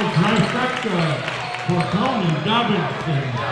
trifecta for Tony Davidson.